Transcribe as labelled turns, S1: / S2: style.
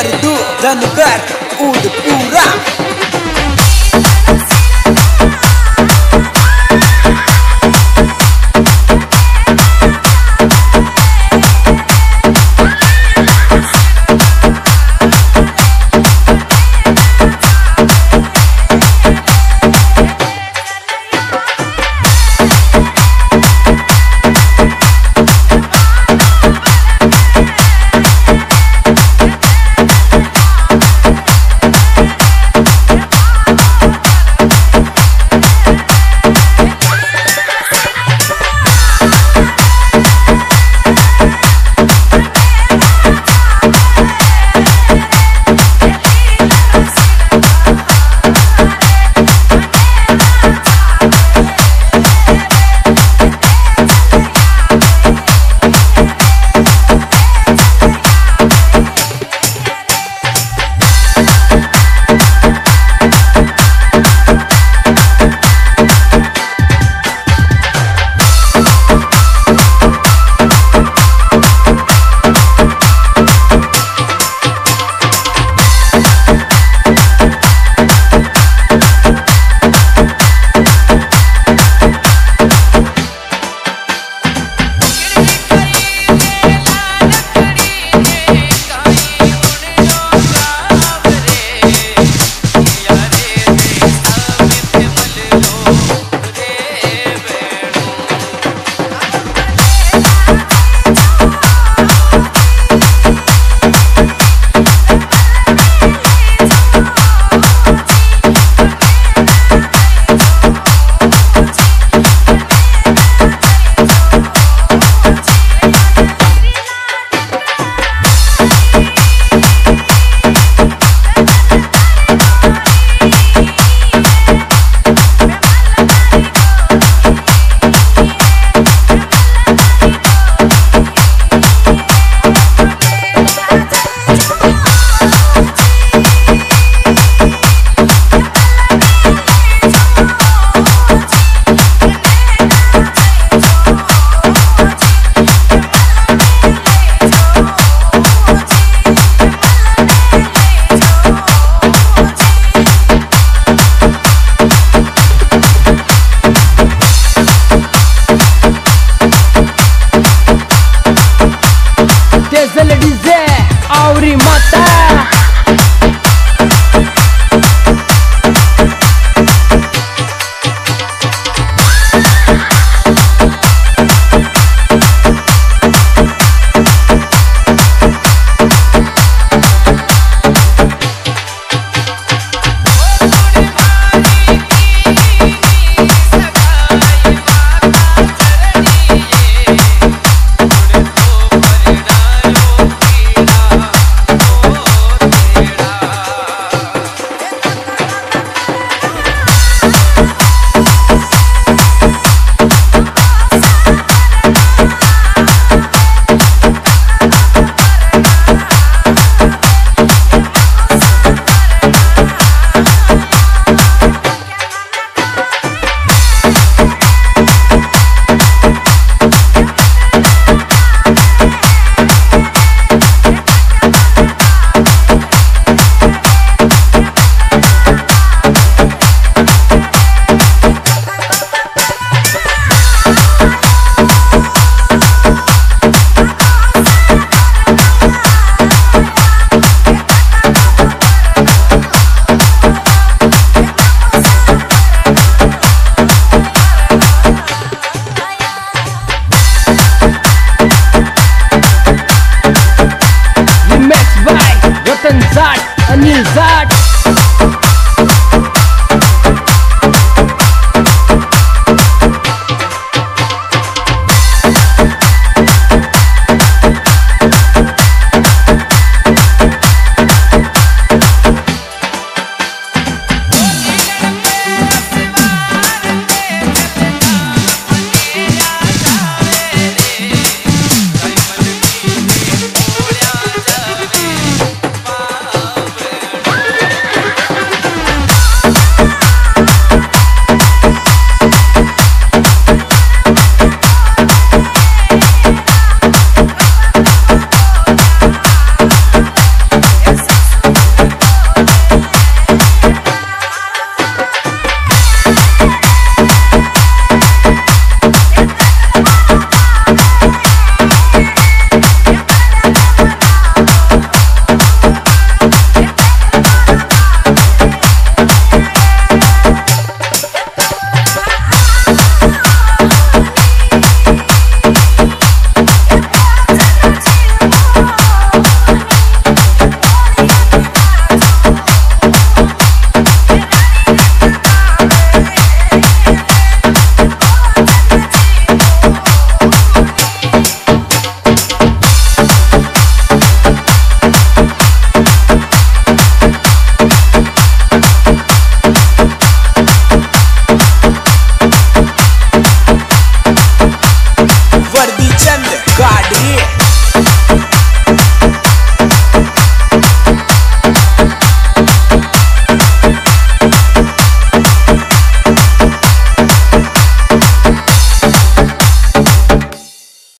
S1: Gardu dan Gardu udah.
S2: ಮಾಡಿದೆ ಅವ್ರಿ ಮತ್ತೆ nothing's that, a new that.